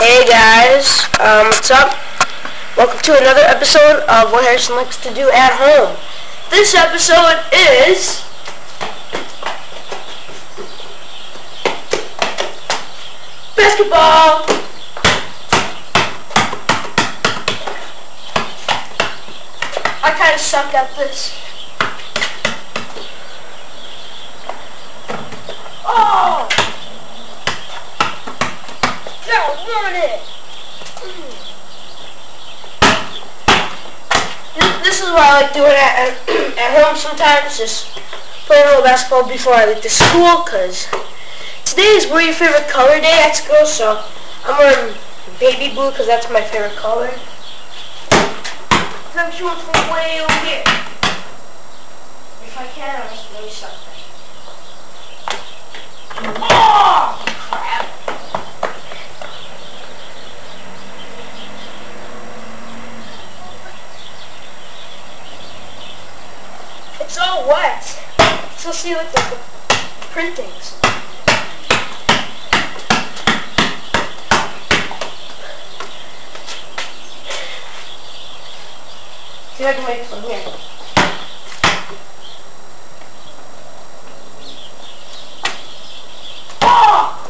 Hey guys, um, what's up? Welcome to another episode of What Harrison Likes to Do at Home. This episode is... Basketball! I kind of suck at this. Oh! Don't run This is what I like doing at, at home sometimes, just playing a little basketball before I leave to school, because today is wear your favorite color day at school, so I'm wearing baby blue because that's my favorite color. I'm shooting from way over here. If I can, I'll just really suck Oh, crap. Wet. So see like the, printings. See I can make here. Oh!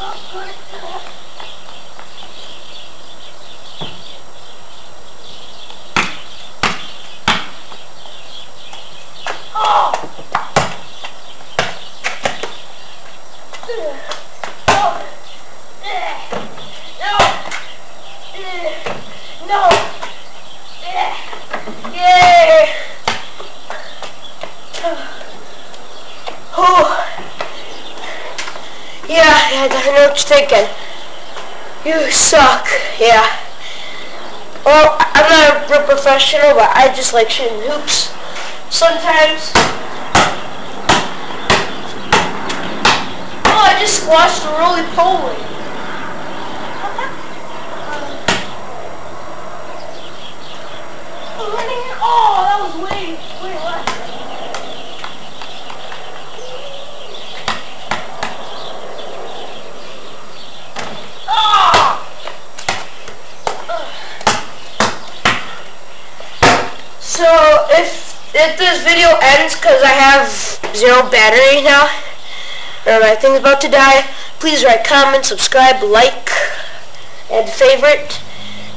Oh! No! No! No! Yay! Oh! Yeah, I know what you're thinking. You suck, yeah. Well, I'm not a real professional, but I just like shooting hoops sometimes. I just squashed a roly-poly. Oh, that was way, way left. Ah! So if if this video ends because I have zero battery now, or my thing's about to die, please write, comment, subscribe, like, and favorite,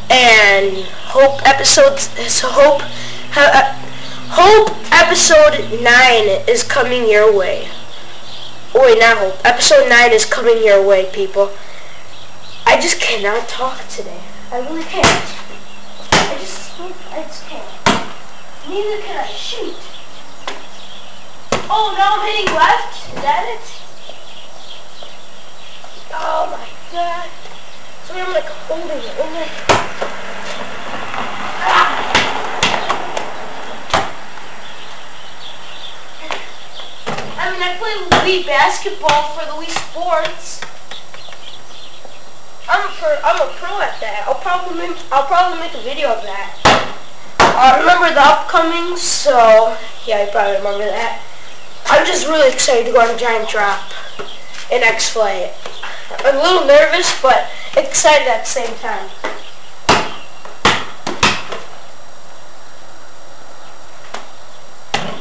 and hope episodes. So hope uh, hope episode nine is coming your way. Oh wait, not hope. Episode nine is coming your way, people. I just cannot talk today. I really can't. I just, I just can't. Neither can I shoot. Oh, now I'm hitting left? Is that it? Oh my god. So I'm like holding it. Oh my. Ah. I mean, I play Wii basketball for the Wii Sports. I'm a pro, I'm a pro at that. I'll probably make, I'll probably make a video of that. I remember the upcoming, so yeah, I probably remember that. I'm just really excited to go on a giant drop in X-Flight. I'm a little nervous, but excited at the same time.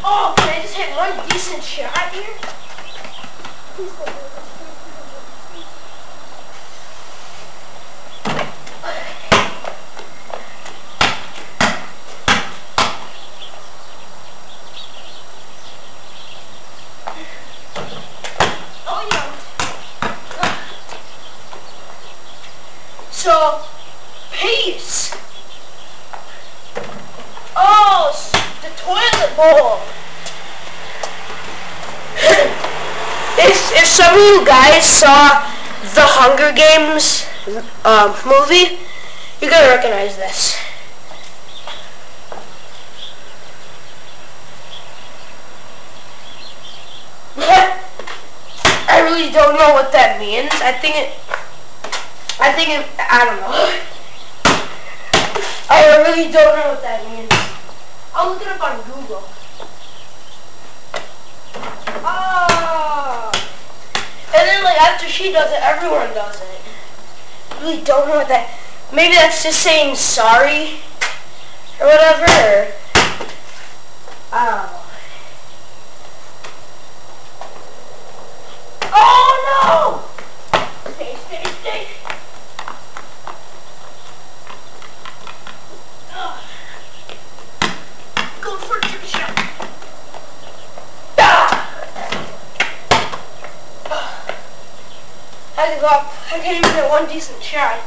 Oh, can I just hit one decent shot here? Oh yeah. So, peace. Oh, s- the toilet bowl. if if some of you guys saw the Hunger Games um, movie, you're gonna recognize this. I really don't know what that means. I think it. I think it. I don't know. I really don't know what that means. I'll look it up on Google. Oh. Like after she does it, everyone does it. I really don't know what that... Maybe that's just saying sorry or whatever. I don't know. Oh no! Stay, stay, stay. Go for a trick shot. Ah! I had to up. I can't even get one decent shot.